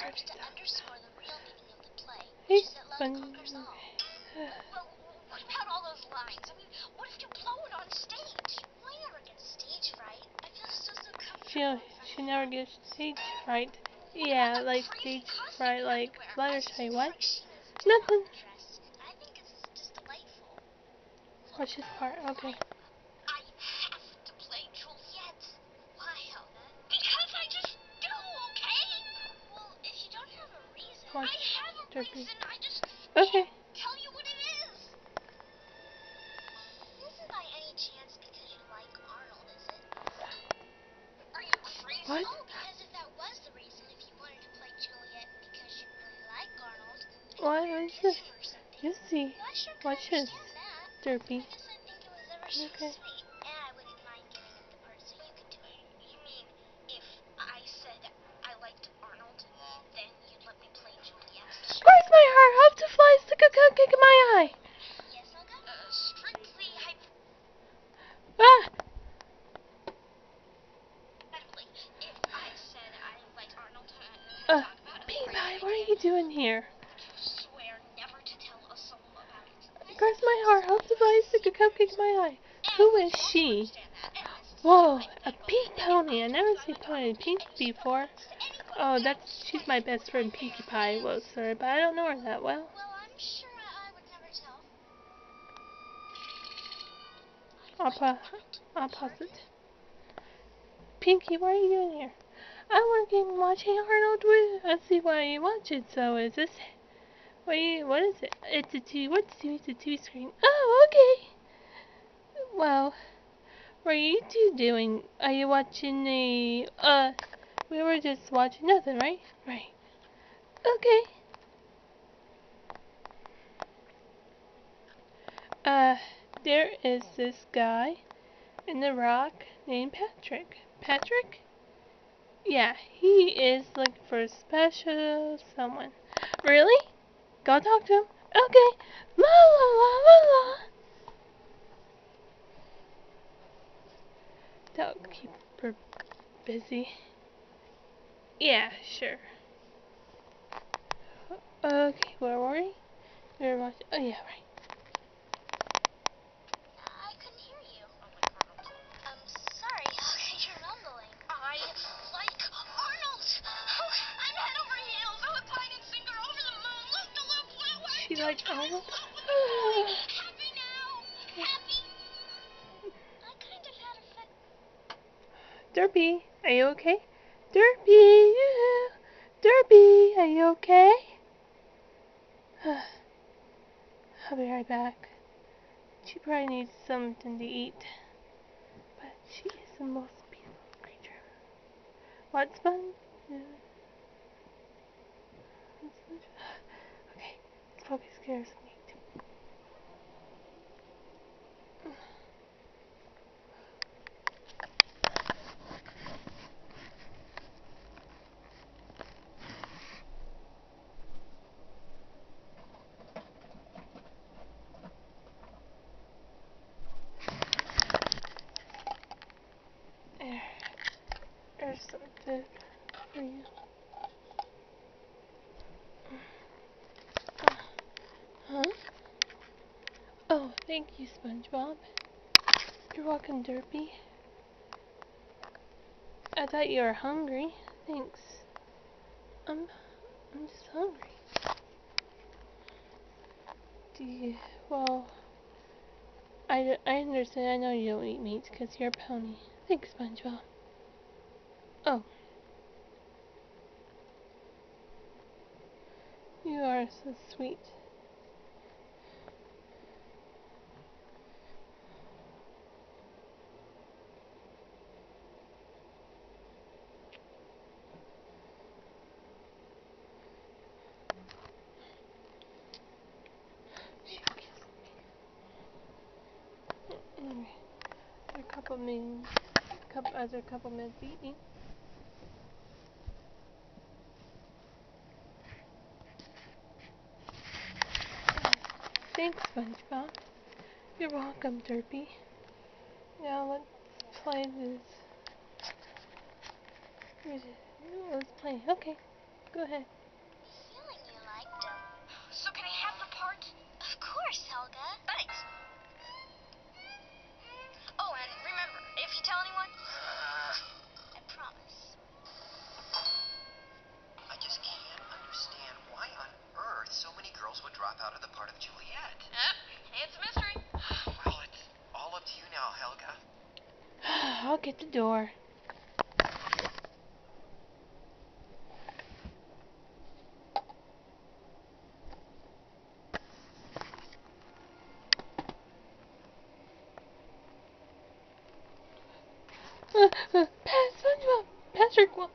deserves to underscore the real meaning of the play, Hey, which is that love conquers all. Well, what about all those lines? I mean, what if you blow it on stage? Well, never get stage fright. I feel so, so comfortable. She she never gets stage fright. Yeah, like stage fright, like wear. I Fluttershy. What? like Sheena's dad Nothing. on the. I think it's just delightful. What's this part? Okay. I have a Derpy. reason. I just Okay. can't tell you what it is. Isn't by any chance because you like Arnold, is it? Are you crazy? What? No, because if that was the reason, if you wanted to play Juliet because you really like Arnold, is this? him or something. You see, Well, I sure could watch this. Derpy. I I think it was ever so Okay. About it? Where's my heart? Hope to fly, stick a cupcake in my eye. Who is she? understand that? And this is Whoa, a pink pony. I never seen pony pink Arnold, and you before. spoke to anyone, Oh, that's she's my best friend Pinkie Pie. Well, sorry, but I don't know her that well. Well, I'm sure I, I would never tell. I'll pa I'll pause it. Pinky, what are you doing here? I'm working watching Arnold with. I see why you watch it. So is this? What? What is it? It's a two. What's two? It's a two screen. Oh, okay. Well, what are you two doing? Are you watching a Uh, we were just watching nothing, right? Right. Okay. Uh, there is this guy in the rock named Patrick. Patrick? Yeah, he is looking for a special someone. Really? Go talk to him. Okay. La la la la la. That'll keep her busy. Yeah, sure. Okay, where were we? We were watching. Oh yeah, right. With oh. the Happy now. Happy. I kind of had a fit. Derpy, are you okay? Derpy. Derpy, are you okay? I'll be right back. She probably needs something to eat. But she is the most beautiful creature. What's Sponge? Yeah. Okay, scares me. There. There's some food for you. Huh? Oh, thank you, SpongeBob. You're welcome, Derpy. I thought you were hungry. Thanks. I'm, I'm just hungry. Do you, well, I, I understand. I know you don't eat meat because you're a pony. Thanks, SpongeBob. Oh. You are so sweet. Anyway, a couple minutes, couple other couple minutes eating. Thanks, SpongeBob. You're welcome, Derpy. Now let's play this. Let's play. Okay. Go ahead. So can I have the part? Of course, Helga. Thanks. You tell anyone, uh, I promise. I just can't understand why on earth so many girls would drop out of the part of Juliet. Oh, yep, it's a mystery. Well, it's all up to you now, Helga. I'll get the door. Uh, uh, Pat, SpongeBob, Patrick,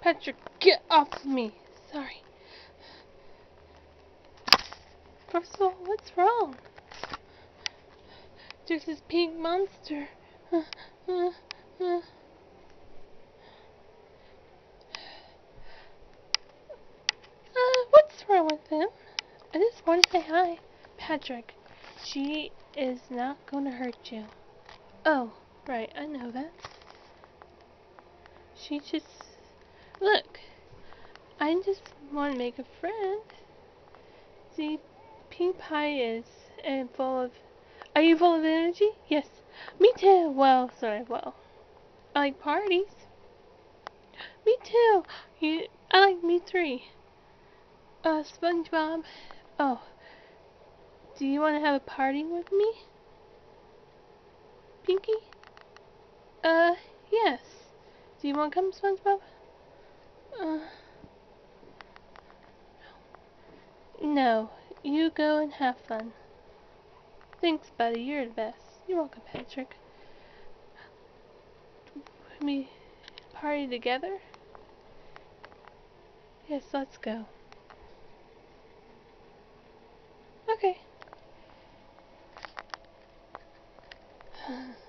Patrick, get off of me. Sorry. First of all, what's wrong? There's this pink monster. Uh, uh. Uh, what's wrong with him? I just want to say hi. Patrick, she is not going to hurt you. Oh, right, I know that. She just. Look, I just want to make a friend. See, Pinkie Pie is and full of. Are you full of energy? Yes. Me too. Well, sorry, well. I like parties. Me too. You, I like me three. Uh, SpongeBob. Oh. Do you want to have a party with me? Pinky? Uh, yes. Do you want to come, SpongeBob? Uh. No. You go and have fun. Thanks, buddy. You're the best. You're welcome, Patrick. We party together? Yes, let's go. Okay.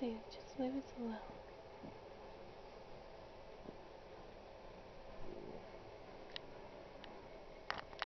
They just leave us alone?